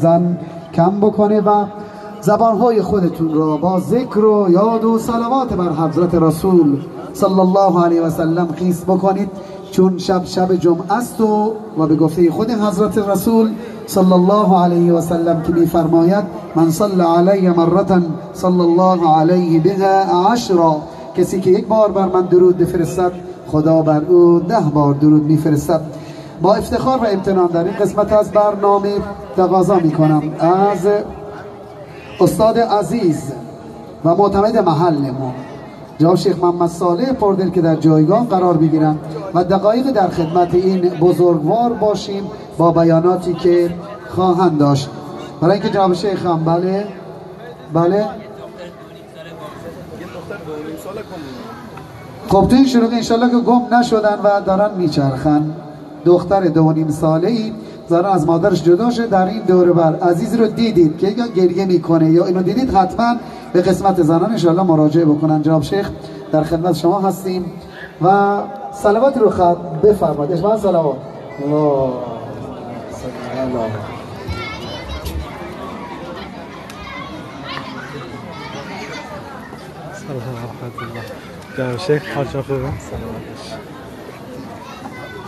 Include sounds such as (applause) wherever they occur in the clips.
زن کم بکنه و زبانهای خودتون رو با ذکر و یاد و صلوات بر حضرت رسول صلی الله علیه و سلم خیس بکنید. چون شب شب جمعه است و و به گفته خود حضرت رسول صلی الله علیه و سلم که میفرماید من صلی علی مرتا صلی الله علیه بها عشرا کسی که یک بار بر من درود بفرستد خدا بر او ده بار درود میفرستد. با افتخار و امتنان در این قسمت از برنامه تقاضا می کنم از استاد عزیز و معتمد محل ما جناب شیخ محمد صالح پردل که در جایگاه قرار بگیرند و دقایق در خدمت این بزرگوار باشیم با بیاناتی که خواهند داشت. برای اینکه جناب شیخ هم بله بله. خب تو این شروع انشالله که گم نشدن و دارن میچرخن. دختر دو نیم ساله ای زارا از مادرش جدا شده در این دوره بر عزیز رو دیدید که یا گریه می‌کنه یا اینو دیدید حتما به قسمت زنان انشاءالله مراجعه بکنن. جناب شیخ در خدمت شما هستیم. و صلوات رو خط بفرمایید. اجماع صلوات الله سلام. الله جناب شیخ حاج خوبه؟ سلام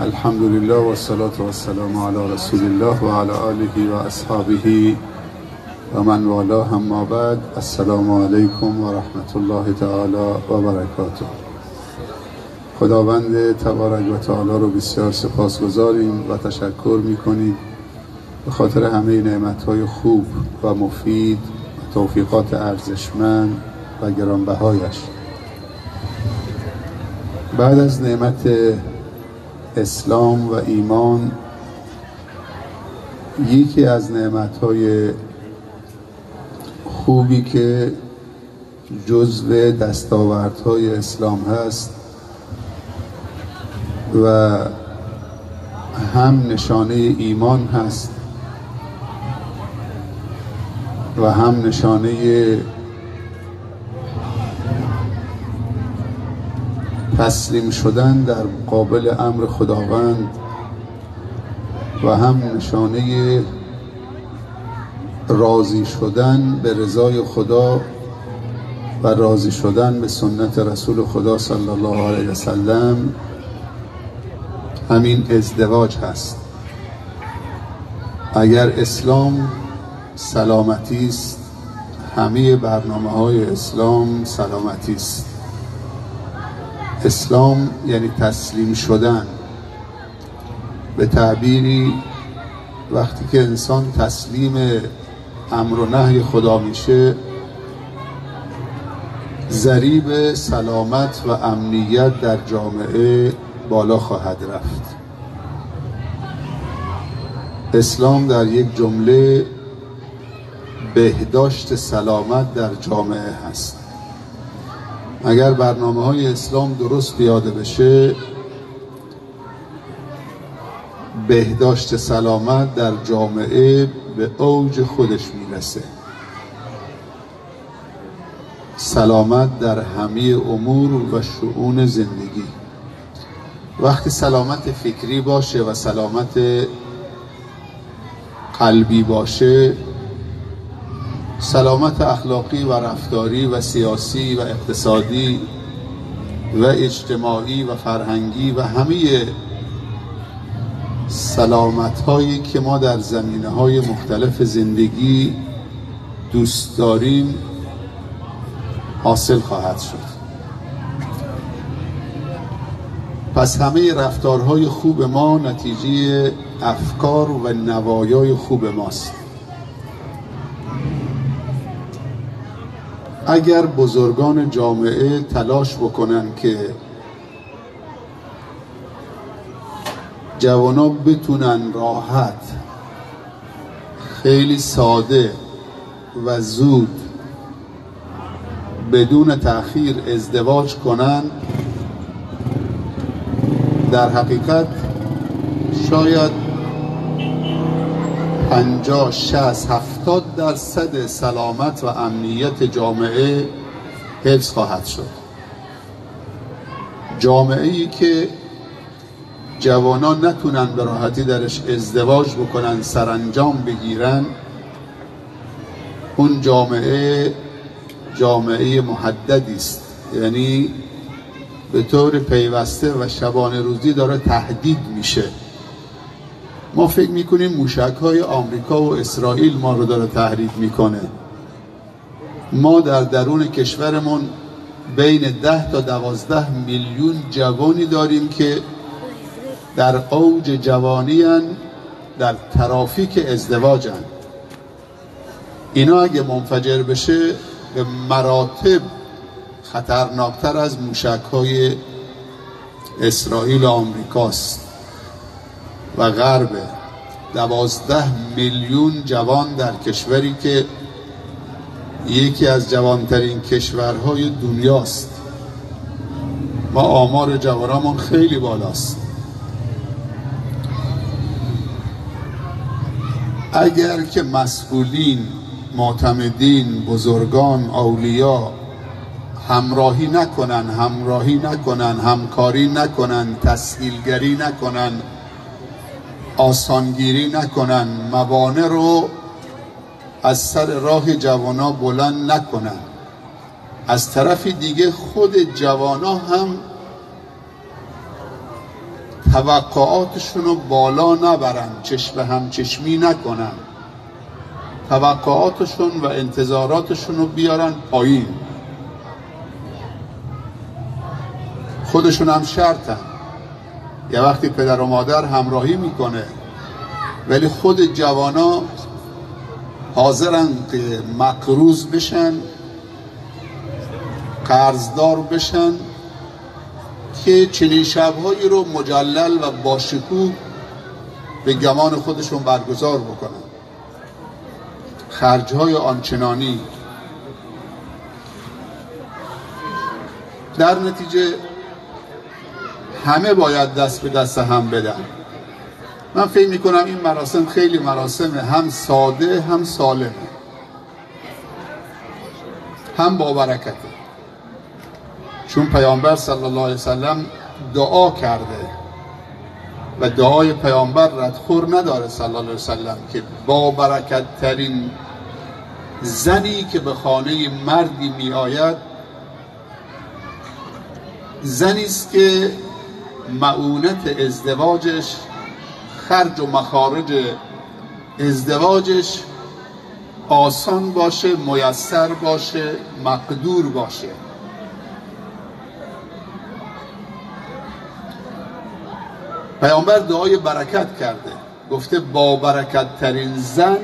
الحمد لله والصلاة والسلام على رسول الله وعلى آله وأصحابه ومن والاه اما بعد السلام علیکم و الله تعالی و برکاته خداوند تبارک و تعالی رو بسیار سپاس گذاریم و تشکر می‌کنیم به خاطر همه نعمتهای خوب و مفید و توفیقات ارزشمند و گرانبهایش بعد از نعمت اسلام و ایمان یکی از نعمتهای خوبی که جزو دستاوردهای اسلام هست و هم نشانه ایمان هست و هم نشانه تسلیم شدن در قابل امر خداوند و هم نشانه راضی شدن به رضای خدا و راضی شدن به سنت رسول خدا صلی الله علیه وسلم همین ازدواج هست. اگر اسلام سلامتی است همه برنامه های اسلام سلامتی است. اسلام یعنی تسلیم شدن به تعبیری وقتی که انسان تسلیم امر و نهی خدا میشه ذریب سلامت و امنیت در جامعه بالا خواهد رفت. اسلام در یک جمله بهداشت سلامت در جامعه هست. اگر برنامه های اسلام درست پیاده بشه بهداشت سلامت در جامعه به اوج خودش می‌رسه. سلامت در همه امور و شعون زندگی. وقتی سلامت فکری باشه و سلامت قلبی باشه سلامت اخلاقی و رفتاری و سیاسی و اقتصادی و اجتماعی و فرهنگی و همه سلامت هایی که ما در زمینه های مختلف زندگی دوست داریم حاصل خواهد شد. پس همه رفتارهای خوب ما نتیجه افکار و نوایای خوب ماست. اگر بزرگان جامعه تلاش بکنن که جوانا بتونن راحت خیلی ساده و زود بدون تأخیر ازدواج کنن در حقیقت شاید پنجاه شست هفتاد درصد سلامت و امنیت جامعه حفظ خواهد شد. جامعه ای که جوانان نتونن به راحتی درش ازدواج بکنن سرانجام بگیرن اون جامعه جامعه محددی است. یعنی به طور پیوسته و شبانه روزی داره تهدید میشه. ما فکر می‌کنیم موشک های آمریکا و اسرائیل ما رو داره تهدید می‌کنه. ما در درون کشورمون بین ده تا دوازده میلیون جوانی داریم که در اوج جوانی در ترافیک ازدواجن اینا اگه منفجر بشه به مراتب خطرناکتر از موشک های اسرائیل و آمریکاست. و غرب. دوازده میلیون جوان در کشوری که یکی از جوانترین کشورهای دنیاست. ما آمار جوانامون خیلی بالاست. اگر که مسئولین معتمدین بزرگان اولیا همراهی نکنن همراهی نکنن همکاری نکنن تسهیلگری نکنن آسانگیری نکنن موانع رو از سر راه جوانا بلند نکنن. از طرف دیگه خود جوانا هم توقعاتشون رو بالا نبرن چشم هم چشمی نکنن. توقعاتشون و انتظاراتشون رو بیارن پایین. خودشون هم شرطن. یه وقتی پدر و مادر همراهی می‌کنه ولی خود جوانا حاضرن که مقروض بشن قرضدار بشن که چنین شبهایی رو مجلل و باشکوه به گمان خودشون برگزار بکنن. خرجهای آنچنانی. در نتیجه همه باید دست به دست هم بدن. من فکر می‌کنم این مراسم خیلی مراسم هم ساده هم سالمه هم با برکته. چون پیامبر صلی الله علیه وسلم دعا کرده و دعای پیامبر ردخور نداره صلی الله علیه وسلم که با برکت ترین زنی که به خانه مردی می آید زنی است که معونت ازدواجش خرج و مخارج ازدواجش آسان باشه میسر باشه مقدور باشه. پیامبر دعای برکت کرده. گفته با برکت ترین زن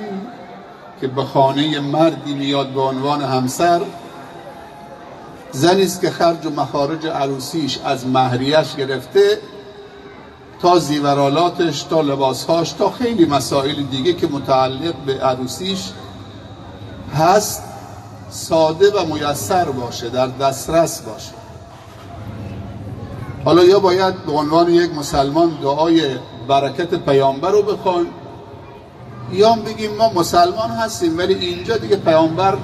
که به خانه مردی میاد به عنوان همسر زنی است که خرج و مخارج عروسیش از مهریش گرفته تا زیورالاتش تا لباسهاش تا خیلی مسائل دیگه که متعلق به عروسیش هست ساده و میسر باشه در دسترس باشه. حالا یا باید به عنوان یک مسلمان دعای برکت پیامبر رو بخوان یا بگیم ما مسلمان هستیم ولی اینجا دیگه پیامبر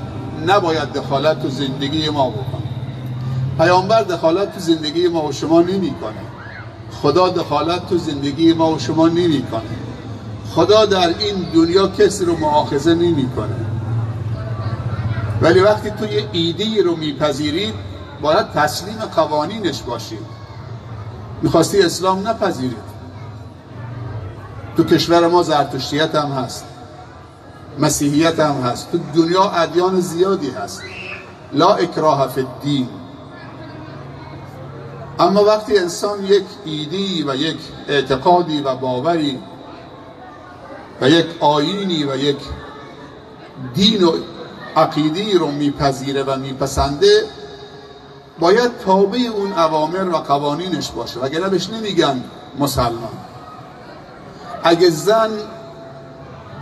نباید دخالت تو زندگی ما بکنه. پیامبر دخالت تو زندگی ما و شما نمی‌کنه. خدا دخالت تو زندگی ما و شما نمی‌کنه. خدا در این دنیا کسی رو معاخذه نمی‌کنه. ولی وقتی توی ایده رو میپذیرید باید تسلیم قوانینش باشید. می‌خواستی اسلام نپذیرید. تو کشور ما زرتشتیت هم هست. مسیحیت هم هست. تو دنیا ادیان زیادی هست. لا اکراه فی الدین. اما وقتی انسان یک ایدی و یک اعتقادی و باوری و یک آینی و یک دین و عقیدی رو میپذیره و میپسنده باید تابع اون اوامر و قوانینش باشه. وگرنه بهش نمیگن مسلمان. اگه زن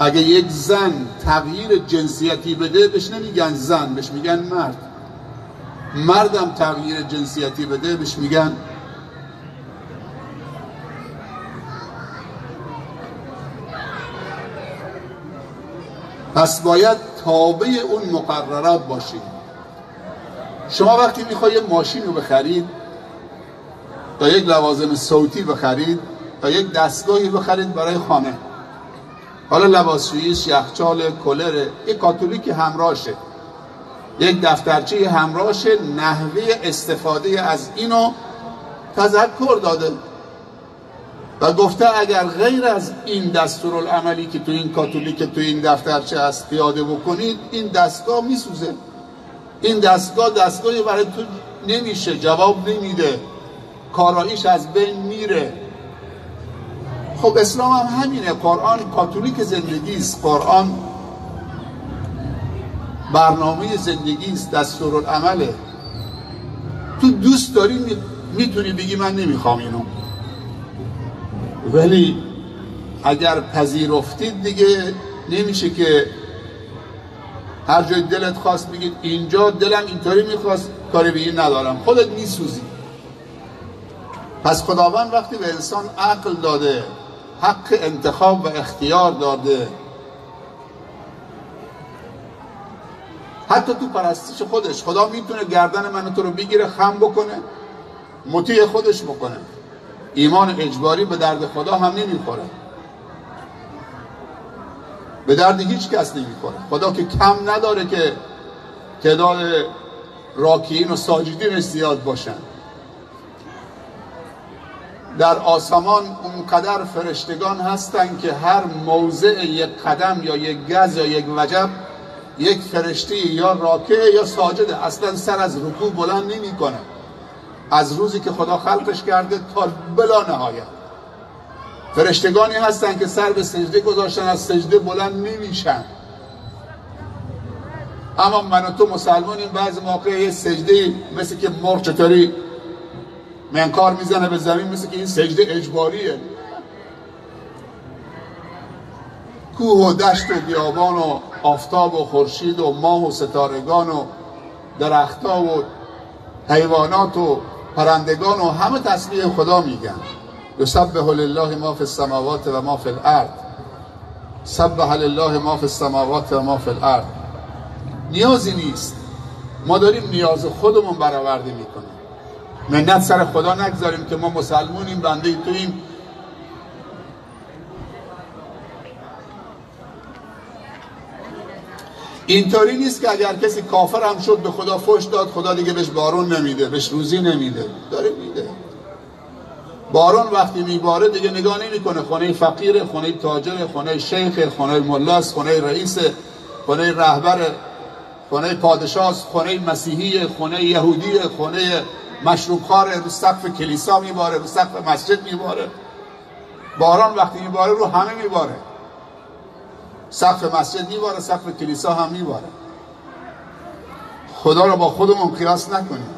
اگه یک زن تغییر جنسیتی بده بهش نمیگن زن بهش میگن مرد. مردم تغییر جنسیتی بده بهش میگن پس باید تابع اون مقررات باشید شما وقتی می‌خوای ماشین رو بخرید یا یک لوازم صوتی بخرید یا یک دستگاهی بخرید برای خانه. حالا لباسشویی یخچال کلر یک کاتولیک همراهشه. یک دفترچه همراهشه نحوه استفاده از اینو تذکر داده و گفته اگر غیر از این دستورالعملی که تو این کاتولیک تو این دفترچه هست پیاده بکنید این دستگاه میسوزه. این دستگاه دستگاهی برای تو نمیشه جواب نمیده. کاراییش از بین میره. خب اسلام هم همینه. قرآن کاتولیک زندگی است. قرآن برنامه زندگی است دستورالعمله. تو دوست داری می‌تونی بگی من نمی‌خوام اینو. ولی اگر پذیرفتید دیگه نمیشه که هر جای دلت خواست بگید اینجا دلم اینطوری می‌خواست کاری به این ندارم. خودت میسوزی. پس خداوند وقتی به انسان عقل داده حق انتخاب و اختیار داده حتی تو پرستش خودش. خدا می‌تونه گردن من تو رو بگیره خم بکنه مطیع خودش بکنه. ایمان اجباری به درد خدا هم نمی‌خوره. به درد هیچ کس نمی‌خوره. خدا که کم نداره که تعداد راکیین و ساجدین زیاد باشن. در آسمان اونقدر فرشتگان هستن که هر موضع یک قدم یا یک گز یا یک وجب یک فرشته یا راکه یا ساجده اصلا سر از رکوع بلند نمی‌کنه. از روزی که خدا خلقش کرده تا بلا نهایت. فرشتگانی هستن که سر به سجده گذاشتن از سجده بلند نمیشن. اما من و تو مسلمانیم بعض موقع یه سجده مثل که مرغ چطوری منکار می‌زنه به زمین مثل که این سجده اجباریه. کوه و دشت و بیابان و آفتاب و خورشید و ماه و ستارگان و درختها و حیوانات و پرندگان و همه تسبیح خدا میگن. یسبح لله ما فی السماوات و ما فی الارض. سبح لله ما فی السماوات و ما فی الارض. نیازی نیست. ما داریم نیاز خودمون برآورده می‌کنیم. منت سر خدا نگذاریم که ما مسلمونیم بنده تویم اینطوری نیست که اگر کسی کافر هم شد به خدا فش داد خدا دیگه بهش بارون نمیده بهش روزی نمیده. داره میده. بارون وقتی میباره دیگه نگاه نمی‌کنه. خونه فقیر خونه تاجر خونه شیخ خونه ملاس خونه رئیس خونه رهبر خونه پادشاه خونه مسیحی خونه یهودی خونه مشروبخوار رو سقف کلیسا میباره رو سقف مسجد میباره. باران وقتی میباره رو همه میباره. سقف مسجد میباره سقف کلیسا هم میباره. خدا رو با خودمون قیاس نکنیم.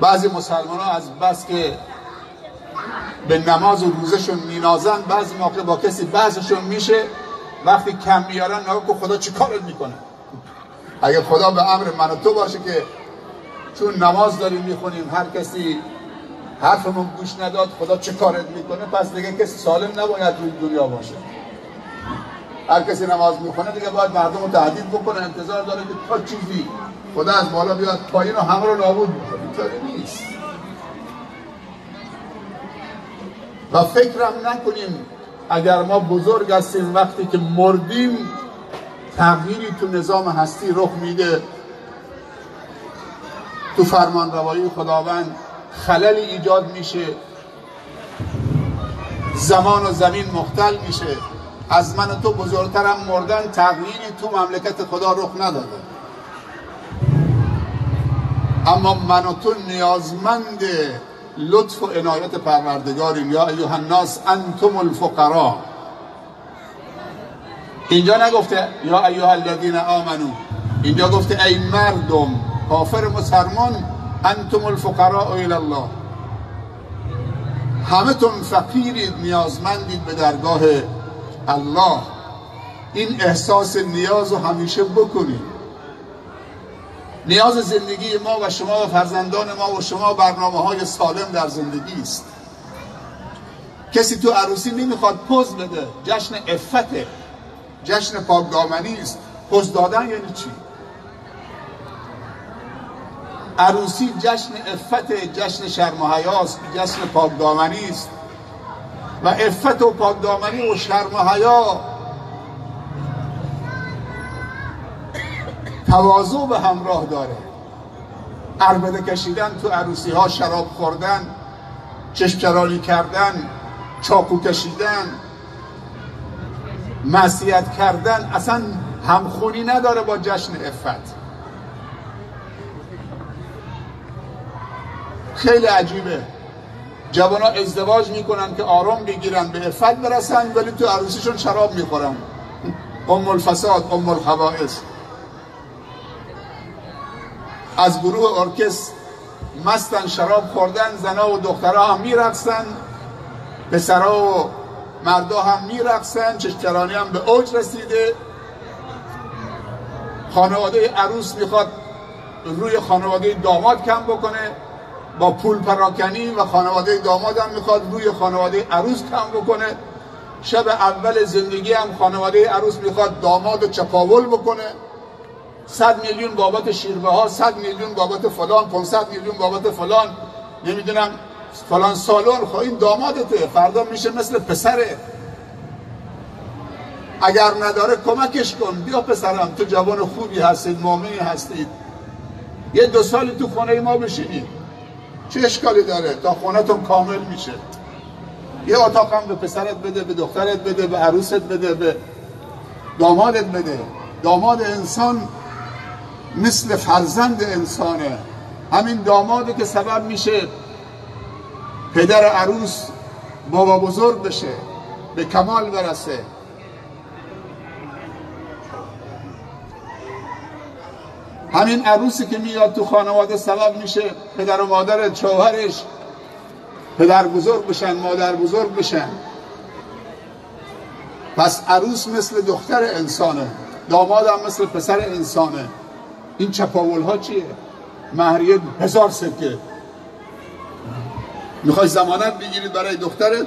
بعضی مسلمان ها از بس که به نماز و روزشون مینازن بعضی موقع با کسی بعضشون میشه وقتی کم میارن نگاه که خدا چی کارت می‌کنه؟ اگر خدا به امر من تو باشه که چون نماز داریم می‌خونیم هر کسی حرفمون گوش نداد خدا چه کارت می‌کنه؟ پس دیگه کسی سالم نباید روی دنیا باشه. هر کسی نماز می‌خونه دیگه باید مردم رو تهدید بکنه انتظار داره که تا چیزی خدا از بالا بیاد پایین و همه رو نابود بکنه اینطوری نیست. و فکرم نکنیم اگر ما بزرگ هستیم وقتی که مردیم تغییری تو نظام هستی رخ میده. تو فرمان روایی خداوند خللی ایجاد میشه. زمان و زمین مختل میشه. از من و تو بزرگترم مردن تغییری تو مملکت خدا رخ نداده. اما من و تو نیازمند لطف و عنایت پروردگاریم. یا ایوه الناس انتم الفقراء. اینجا نگفته یا ایوه الذین آمنو اینجا گفته ای مردم کافر مسلمان انتم الفقراء الى الله. همه تون فقیرید نیازمندید به درگاه الله. این احساس نیاز رو همیشه بکنیم نیاز زندگی ما و شما و فرزندان ما و شما برنامه های سالم در زندگی است. کسی تو عروسی نمی‌خواد پوز بده. جشن افته جشن پاکدامنی است. پوز دادن یعنی چی؟ عروسی جشن افت جشن شرم و حیاست جشن پاکدامنی است. و افت و پاکدامنی و شرم و حیا تواضع به همراه داره. عربده کشیدن تو عروسی ها شراب خوردن چشم کردن چاکو کشیدن معصیت کردن اصلا همخونی نداره با جشن افت خیلی عجیبه. جوان ها ازدواج می‌کنن که آرام بگیرن به افت برسن ولی تو عروسیشون شراب می‌خورن. ام الفساد ام الخبائث از گروه ارکست مستن شراب خوردن زنا و دخترها هم میرقصن پسرها و مردا هم میرقصن چشکرانی هم به اوج رسیده. خانواده عروس می‌خواد روی خانواده داماد کم بکنه. با پول پراکنی و خانواده داماد هم می‌خواد روی خانواده عروس کم بکنه. شب اول زندگی هم خانواده عروس می‌خواد داماد و چپاول بکنه. صد میلیون بابت شیربه ها صد میلیون بابت فلان 500 میلیون بابت فلان. نمی‌دونم فلان سالن خب این دامادته. فردا میشه مثل پسره. اگر نداره کمکش کن. بیا پسرم تو جوان خوبی هستید مؤمنی هستید. یه دو سالی تو خونه ما بشینید چه اشکالی داره؟ تا خونتون کامل میشه. یه اتاق هم به پسرت بده به دخترت بده به عروست بده به دامادت بده. داماد انسان مثل فرزند انسانه. همین داماده که سبب میشه پدر عروس بابا بزرگ بشه به کمال برسه. همین عروسی که میاد تو خانواده سبب میشه پدر و مادر شوهرش پدر بزرگ بشن مادر بزرگ بشن. پس عروس مثل دختر انسانه داماد هم مثل پسر انسانه. این چپاول ها چیه مهریه هزار سکه. می‌خوای زمانت بگیرید برای دخترت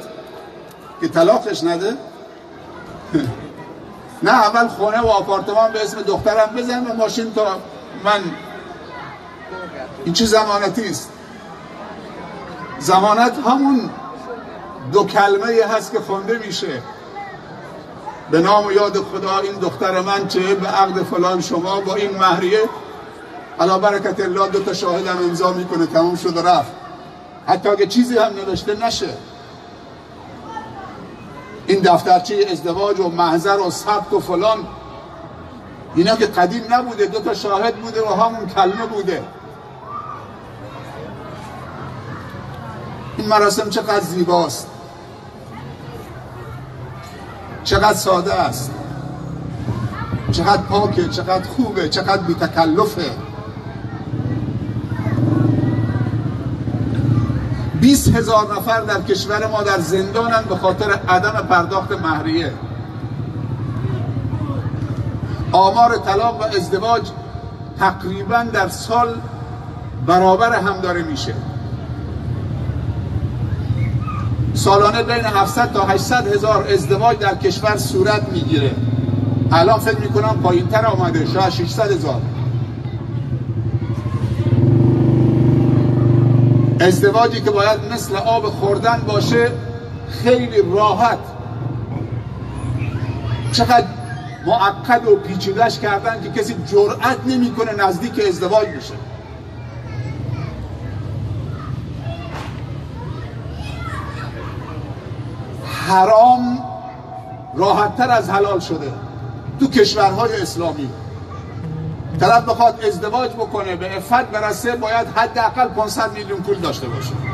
که طلاقش نده؟ (laughs) نه اول خونه و آپارتمان به اسم دخترم بزن و ماشین تا من این چه زمانتی است. زمانت همون دو کلمه هست که خونده میشه. به نام و یاد خدا این دختر من چه به عقد فلان شما با این مهریه. علا برکت الله دو تا شاهدم امضا می‌کنه تموم شد و رفت. حتی اگه چیزی هم نوشته نشه. این دفترچه ازدواج و محضر و ثبت و فلان اینا که قدیم نبوده دو تا شاهد بوده و همون کلمه بوده. این مراسم چقدر زیباست. چقدر ساده است. چقدر پاکه چقدر خوبه چقدر بی تکلفه 20 هزار نفر در کشور ما در زندانن به خاطر عدم پرداخت مهریه. آمار طلاق و ازدواج تقریبا در سال برابر هم داره میشه. سالانه بین 700 تا 800 هزار ازدواج در کشور صورت می‌گیره. الان فکر می‌کنم پایین تر آمده شاید 600 هزار. ازدواجی که باید مثل آب خوردن باشه خیلی راحت. چقدر معقد و پیچیدش کردن که کسی جرأت نمی‌کنه نزدیک ازدواج بشه. حرام راحتتر از حلال شده تو کشورهای اسلامی. طرف بخواد ازدواج بکنه به افت برسه باید حداقل 500 میلیون پول داشته باشه.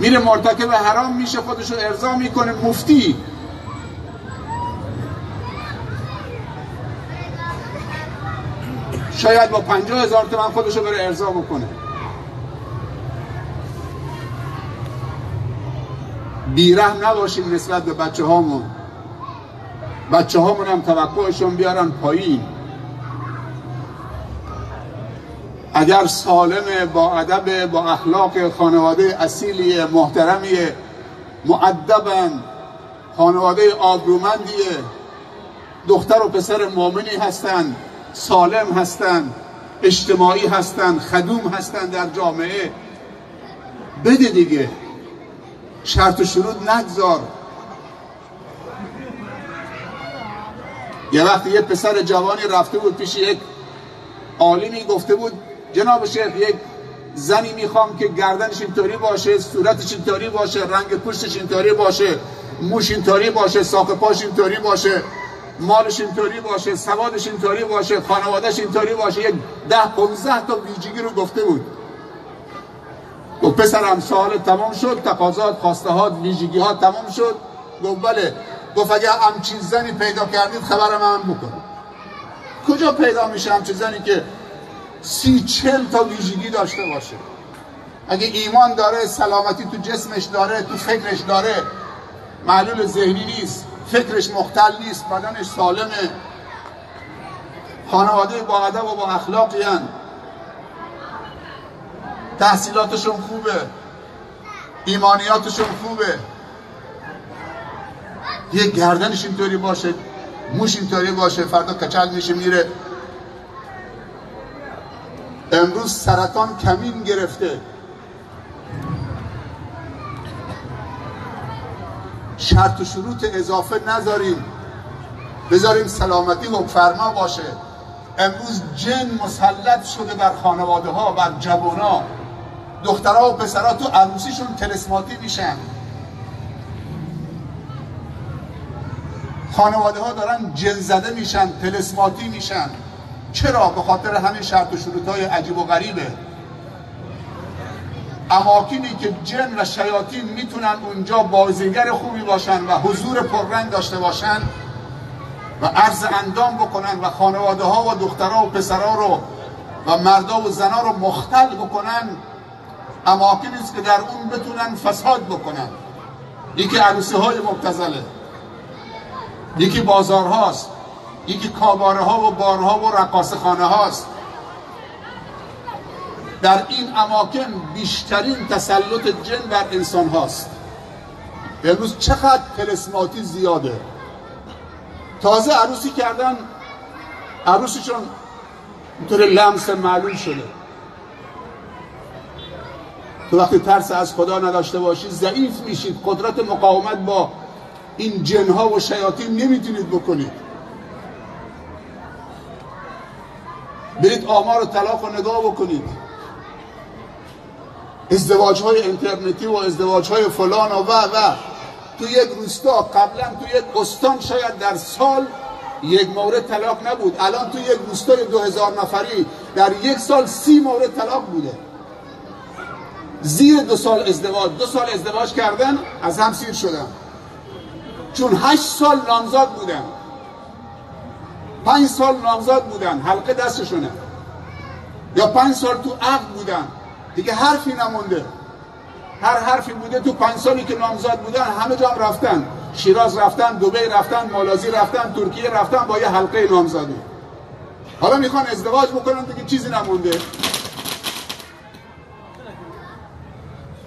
میره مرتکب حرام میشه خودشو ارضا می‌کنه. مفتی. شاید با پنجاه هزار تومن خودشو بره ارضا بکنه. بیرحم نباشیم نسبت به بچه هامون بچه هامون هم توقعشون بیارن پایین. اگر سالم با ادب با اخلاق خانواده اصیلی محترمی معدبن خانواده آبرومندیه دختر و پسر مؤمنی هستند سالم هستند اجتماعی هستند خدوم هستند در جامعه. بده دیگه. شرط و شروط نگذار. یه وقتی یه پسر جوانی رفته بود پیش یک عالمی گفته بود جناب شیخ یک زنی می‌خوام که گردنش اینطوری باشه صورتش اینطوری باشه رنگ پوستش اینطوری باشه موش اینطوری باشه ساق پاش اینطوری باشه مالش اینطوری باشه سوادش اینطوری باشه خانوادهش اینطوری باشه یک ده پونزه تا ویژگی رو گفته بود. گفت پسرم سوال تمام شد تقاضات خواسته ها ویژگی ها تمام شد. گفت بله. گفت اگه همچین زنی پیدا کردید خبر من بکن. کجا پیدا میشه همچین زنی که سی چل تا ویژگی داشته باشه. اگه ایمان داره سلامتی تو جسمش داره تو فکرش داره معلول ذهنی نیست فکرش مختل نیست بدنش سالمه. خانواده با ادب و با اخلاقی هن. تحصیلاتشون خوبه. ایمانیاتشون خوبه. یه گردنش اینطوری باشه موش اینطوری باشه فردا کچل میشه میره. امروز سرطان کمین گرفته. شرط و شروط اضافه نذاریم. بذاریم سلامتی و فرما باشه. امروز جن مسلط شده بر خانواده ها بر جوان دخترها و پسرها تو عروسیشون تلسماتی میشن. خانواده ها دارن جن زده میشن تلسماتی میشن. چرا؟ به خاطر همین شرط و شروط های عجیب و غریبه اماکنی که جن و شیاطین می‌تونن اونجا بازیگر خوبی باشن و حضور پررنگ داشته باشن و عرض اندام بکنن و خانواده ها و دخترها و پسرها رو و مردا و زنا رو مختل بکنن اماکنی است که در اون بتونن فساد بکنن یکی عروسی های مبتزله یکی بازار هاست یکی کاباره ها و بارها و رقاص خانه هاست. در این اماکن بیشترین تسلط جن بر انسان هاست. امروز چقدر تلسماتی زیاده. تازه عروسی کردن عروسیشون اینطور لمس معلوم شده. تو وقتی ترس از خدا نداشته باشید ضعیف میشید. قدرت مقاومت با این جنها و شیاطین نمی‌تونید بکنید. برید آمار طلاق رو نگاه بکنید. ازدواج های اینترنتی و ازدواج های فلان و و و. تو یک روستا قبلا تو یک استان شاید در سال یک مورد طلاق نبود. الان تو یک روستای دو هزار نفری در یک سال سی مورد طلاق بوده. زیر دو سال ازدواج دو سال ازدواج کردن از هم سیر شدن. چون هشت سال نامزاد بودن. پنج سال نامزاد بودن حلقه دستشونه. یا پنج سال تو عقد بودن. دیگه حرفی نمونده. هر حرفی بوده تو پنج سالی که نامزاد بودن همه جا رفتن. شیراز رفتن دوبی رفتن مالازی رفتن ترکیه رفتن با یه حلقه نامزادی حالا می‌خوان ازدواج بکنن دیگه چیزی نمونده.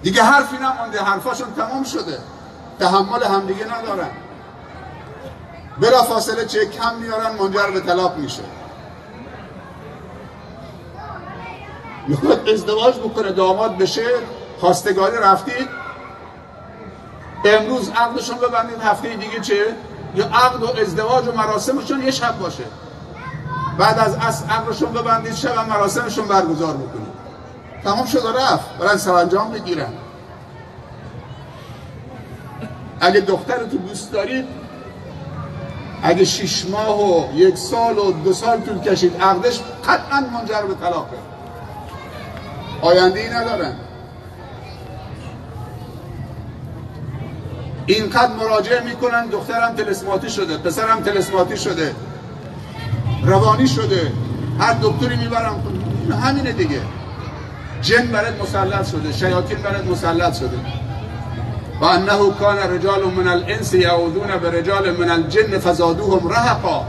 دیگه حرفی نمونده حرفاشون تمام شده. تحمل همدیگه ندارن. بلا فاصله چه کم میارن منجر به طلاق میشه. می‌خواد ازدواج بکنه داماد بشه خواستگاری رفتید. امروز عقدشون ببندید هفته دیگه چه؟ یا عقد و ازدواج و مراسمشون یه شب باشه. بعد از اصل عقدشون ببندید شب مراسمشون برگزار بکنید. تمام شد رفت. برن سرانجام بگیرن. اگه دخترتو دوست دارید اگه شش ماه و یک سال و دو سال طول کشید عقدش قطعا منجر به طلاقه آینده ای ندارن اینقدر مراجعه می‌کنن دخترم تلسماتی شده پسرم تلسماتی شده روانی شده هر دکتری می‌برم همینه دیگه. جن برات مسلط شده شیاطین برات مسلط شده. و انه کان رجال من الانس یعودون به رجال من الجن فزادوهم رهقا.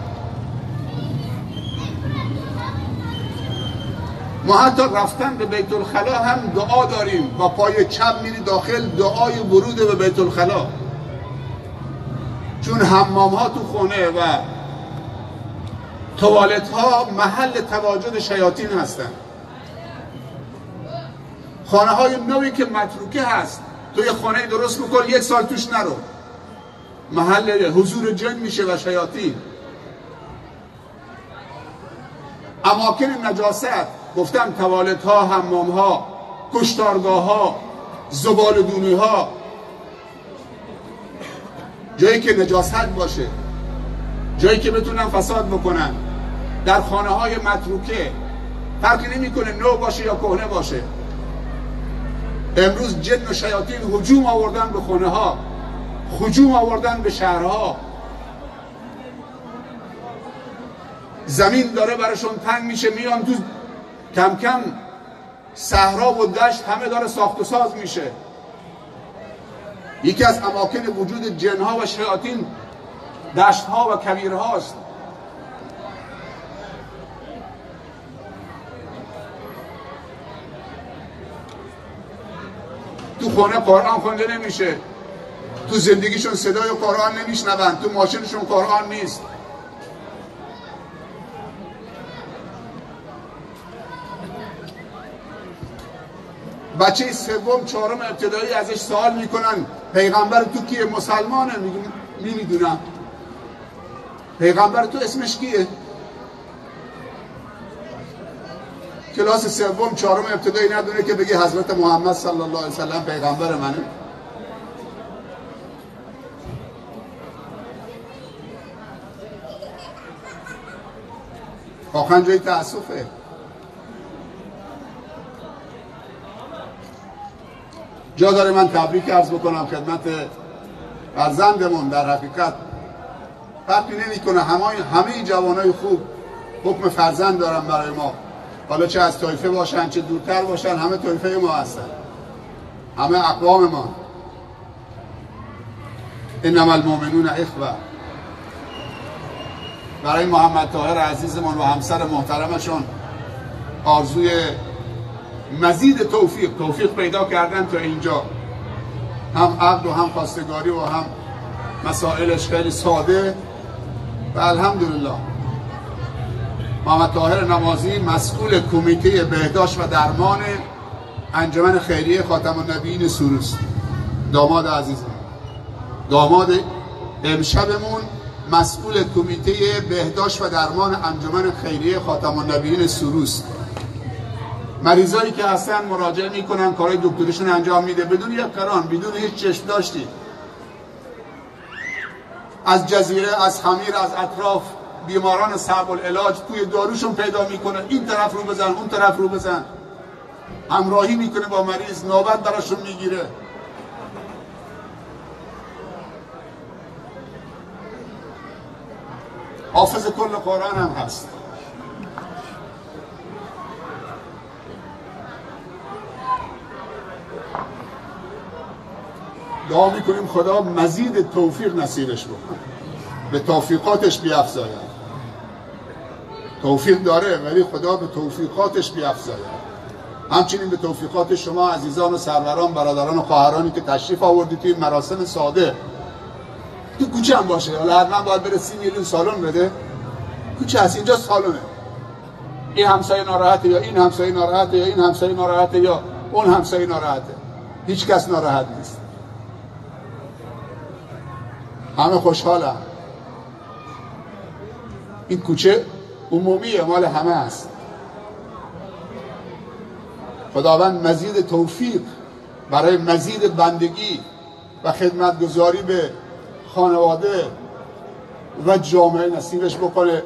ما حتی رفتن به بیت الخلا هم دعا داریم با پای چپ میری داخل دعای ورود به بیت الخلا چون حمام ها تو خونه و توالت ها محل تواجد شیاطین هستن. خانه های نوی که متروکه هست. تو یه خانه درست بکن یک سال توش نرو. محل حضور جن میشه و شیاطین. اماکن نجاست. گفتم توالت ها حمام ها کشتارگاه ها زبال دونی ها جایی که نجاست باشه. جایی که بتونن فساد بکنن. در خانه های متروکه. فرقی نمی‌کنه نو باشه یا کهنه باشه. امروز جن و شیاطین هجوم آوردن به خانه ها هجوم آوردن به شهرها. زمین داره براشون تنگ میشه میان تو کم کم صحرا و دشت همه داره ساخت و ساز میشه. یکی از اماکن وجود جنها و شیاطین دشت ها و کبیر تو خونه قرآن خونده نمیشه. تو زندگیشون صدای قرآن نمیشنون. تو ماشینشون قرآن نیست. بچه سوم چهارم ابتدایی ازش سوال می‌کنن پیغمبر تو کیه؟ مسلمانه. نمی‌دونم پیغمبر تو اسمش کیه؟ کلاس سوم چهارم ابتدایی ندونه که بگی حضرت محمد صلی الله علیه وسلم پیغمبر منه. واقعا جای تاسفه جا داره من تبریک عرض بکنم خدمت فرزندمون. در حقیقت فرقی نمی کنه همه, همه جوانای خوب حکم فرزند دارن برای ما. حالا چه از طایفه باشن چه دورتر باشن همه طایفه ما هستن. همه اقوام ما. انما المؤمنون اخوه برای محمد طاهر عزیزمون و همسر محترمشون آرزوی مزید توفیق. توفیق پیدا کردن تا اینجا. هم عقد و هم خواستگاری و هم مسائلش خیلی ساده. و الحمدلله. محمد طاهر نمازی مسئول کمیته بهداشت و درمان انجمن خیریه خاتم النبیین سروس داماد عزیزم. داماد امشبمون مسئول کمیته بهداشت و درمان انجمن خیریه خاتم النبیین سروس مریضایی که هستن مراجعه می‌کنن کارهای دکتریشون انجام میده. بدون یک قران بدون هیچ چشم داشتی. از جزیره از خمیر از اطراف بیماران صعب العلاج توی داروشون پیدا می‌کنه. این طرف رو بزن اون طرف رو بزن. همراهی می‌کنه با مریض نوبت براشون می‌گیره. حافظ کل قرآن هم هست. دعا می‌کنیم خدا مزید توفیق نصیبش بکنه. به توفیقاتش بیافزاید. توفیق داره ولی خدا به توفیقاتش بیافزاید. همچنین به توفیقات شما عزیزان و سروران برادران و خواهرانی که تشریف آوردید این مراسم ساده. تو کوچه هم باشه حالا حتما باید بره سی میلیون سالن بده. کوچه هست اینجا سالونه این همسایه ناراحته یا این همسایه ناراحته یا این همسایه ناراحته یا اون همسایه ناراحته؟ هیچ کس ناراحت نیست. همه خوشحالم این کوچه عمومی مال همه است. خداوند مزید توفیق برای مزید بندگی و خدمتگذاری به خانواده و جامعه نصیبش بکنه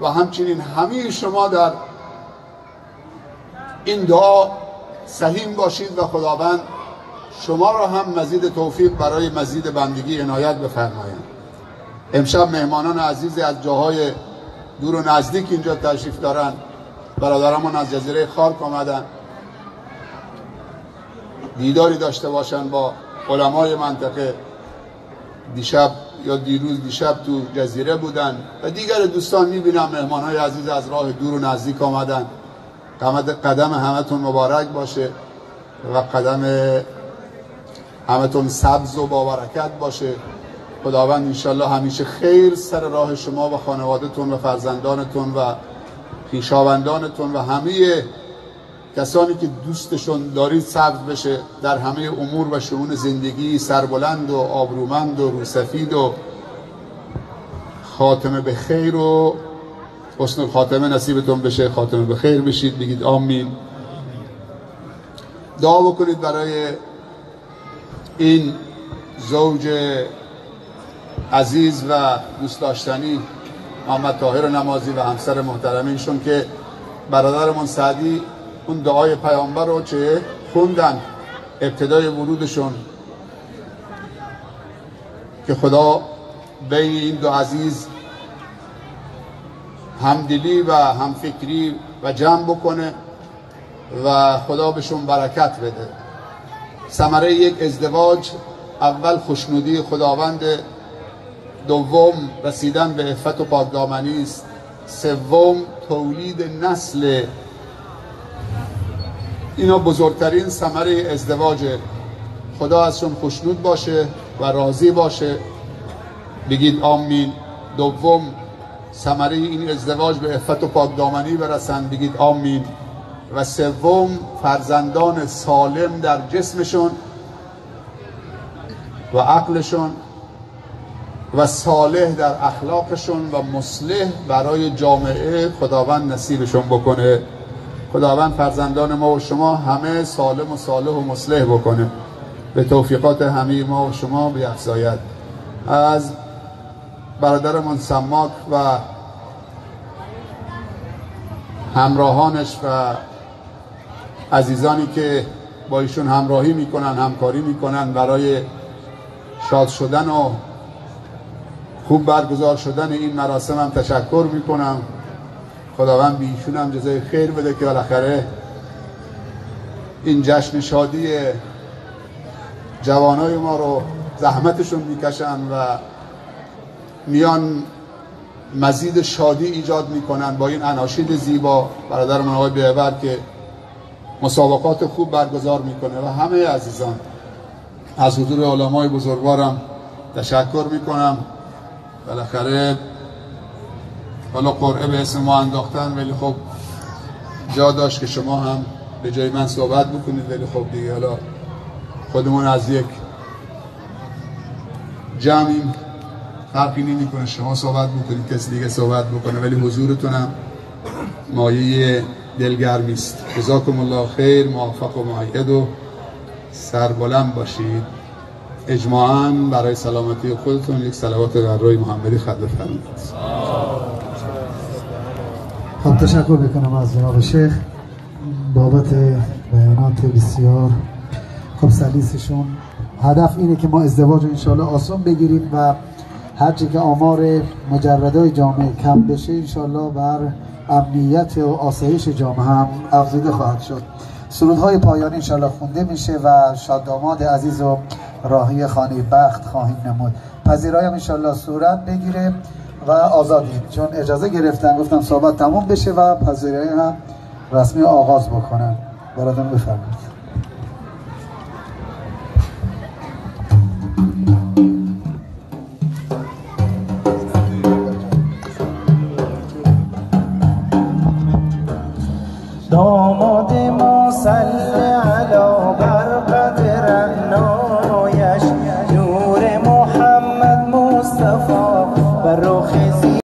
و همچنین همه شما در این دعا سهیم باشید و خداوند شما را هم مزید توفیق برای مزید بندگی عنایت بفرمایند امشب مهمانان عزیزی از جاهای دور و نزدیک اینجا تشریف دارن. برادرمون از جزیره خارک آمدن. دیداری داشته باشن با علمای منطقه. دیشب یا دیروز دیشب تو جزیره بودن و دیگر دوستان می‌بینم مهمان های عزیز از راه دور و نزدیک آمدن. قدم همتون مبارک باشه و قدم همتون سبز و با برکت باشه. خداوند انشالله همیشه خیر سر راه شما و خانوادتون و فرزندانتون و خیشاوندانتون و همه کسانی که دوستشون دارید سبز بشه در همه امور و شعون زندگی سربلند و آبرومند و روسفید و خاتمه به خیر و حسن خاتمه نصیبتون بشه. خاتمه به خیر بشید. بگید آمین. دعا بکنید برای این زوج عزیز و دوست داشتنی محمد طاهر نمازی و همسر محترمینشون که برادرمون سعدی اون دعای پیامبر رو چه خوندن ابتدای ورودشون. که خدا بین این دو عزیز همدلی و همفکری و جمع بکنه و خدا بهشون برکت بده. ثمره یک ازدواج اول خوشنودی خداوند دوم رسیدن به عفت و پاکدامنی است. سوم تولید نسل. اینا بزرگترین ثمره ازدواج خدا ازشون خوشنود باشه و راضی باشه. بگید آمین. دوم ثمره این ازدواج به عفت و پاکدامنی برسن. بگید آمین. و سوم فرزندان سالم در جسمشون و عقلشون. و صالح در اخلاقشون و مصلح برای جامعه خداوند نصیبشون بکنه. خداوند فرزندان ما و شما همه سالم و صالح و مصلح بکنه. به توفیقات همه ما و شما بیفزاید. از برادرمون سماک و همراهانش و عزیزانی که با ایشون همراهی می‌کنن همکاری می‌کنن برای شاد شدن و خوب برگزار شدن این مراسم هم تشکر می‌کنم. خداوند بیشون هم جزای خیر بده که بالاخره این جشن شادی جوانای ما رو زحمتشون می‌کشن و میان مزید شادی ایجاد می‌کنن با این اناشید زیبا. برادر من آقای بیعبر که مسابقات خوب برگزار می‌کنه و همه عزیزان از حضور علمای بزرگوارم تشکر می‌کنم. بالاخره حالا قرعه به اسم ما انداختن ولی خب جا داشت که شما هم به جای من صحبت بکنید ولی خب دیگه حالا خودمون از یک جمعیم فرقی نمی کنه شما صحبت بکنید کسی دیگه صحبت بکنه ولی حضورتون هم مایه دلگرمی است. جزاکم الله خیر موفق و معید و سربلند باشید. اجماعا برای سلامتی خودتون یک صلوات در روی محمدی خط بفرمایید خب تشکر می‌کنم از جناب شیخ. بابت بیانات بسیار خب سلیسشون. هدف اینه که ما ازدواج رو انشاءالله آسان بگیریم و هرچی که آمار مجردای جامعه کم بشه انشاءالله بر امنیت و آسایش جامعه هم افزوده خواهد شد. سرودهای پایانی انشاءالله خونده میشه و شاداماد عزیز و راهی خانه بخت خواهیم نمود. پذیرای هم انشاءالله صورت بگیره و آزادیم. چون اجازه گرفتن گفتم صحبت تموم بشه و پذیرای هم رسمی آغاز بکنن. برادم بفرمایید.